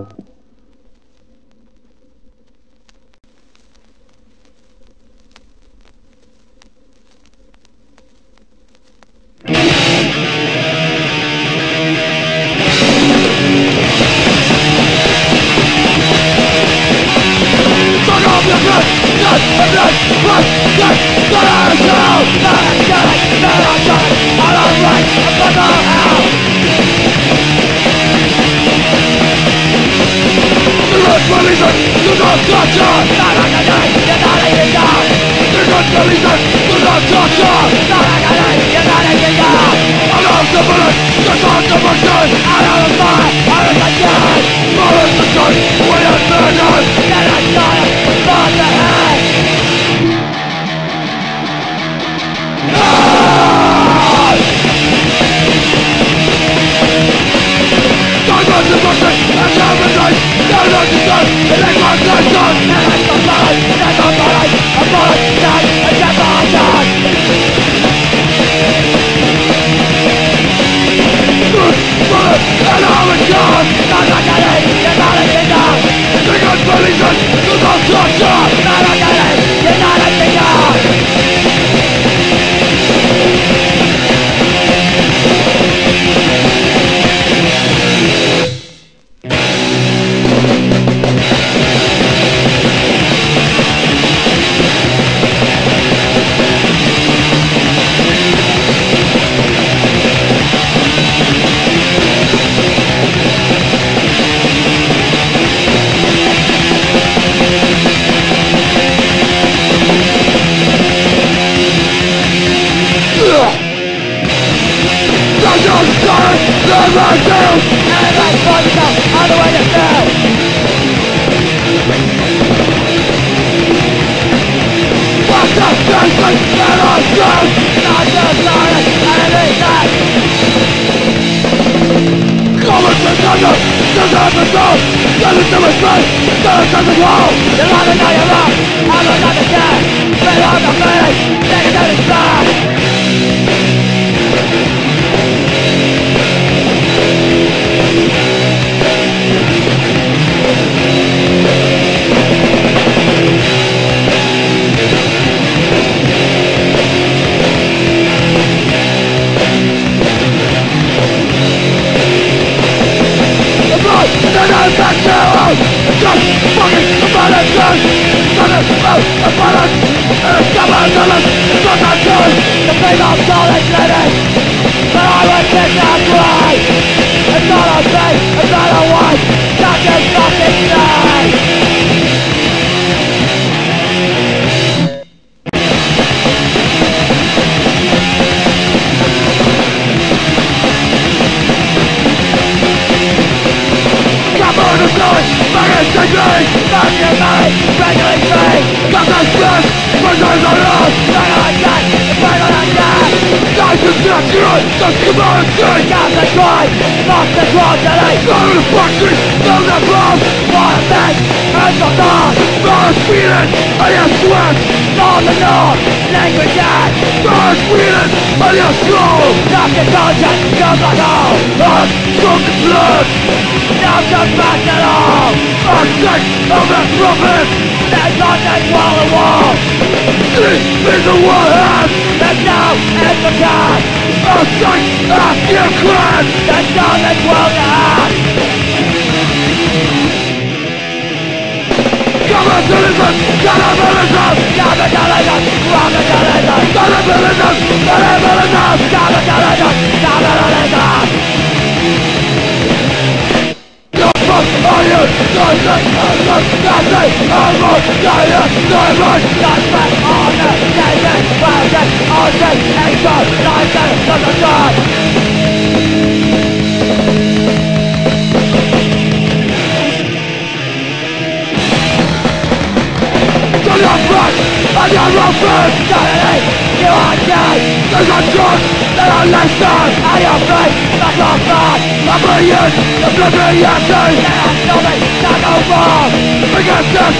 Amen. I'm not the reason to love torture La la la la the bullet, the of a gun the wall, the light of night around, I'm another death, spread on the flesh, Thomas got that gun The people of Solid Clinic But I was kidnapped cry. It's not a thing, it's not a one burn through Got the drive, not the drugs that I Burn the factory, burn the bombs What a thing, and the thought Burn Sweden, I am sweat Not the north, language that Burn Sweden, I your soul, Not the conscience, not the hell I'm from the blood Not the fact at all I'm sick of that prophet That's not that wall of wall This is the one hand And now, and the time destruction of Ukraine! That's all that will last! Capitalism! Capitalism! Capitalism! Capitalism! Capitalism! Capitalism! Capitalism! Capitalism! Iron, Sunlight, Unlock, Sunlight, Unlock, Diet, Diamond, Diamond! on the side! your front and You are dead to the truth that I faith, that's not bad Oblivion, oblivion They are nothing, not Against this,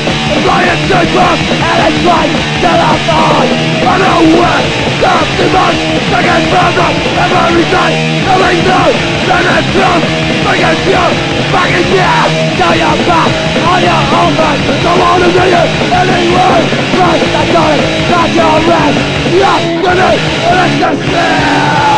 flying secret And it's right to mind I know where, the demons Taking further, everything Everything new, then it's truth Against you, back in you Now you're back on your own Don't wanna see you anywhere First, I got it, not your rest You're gonna, see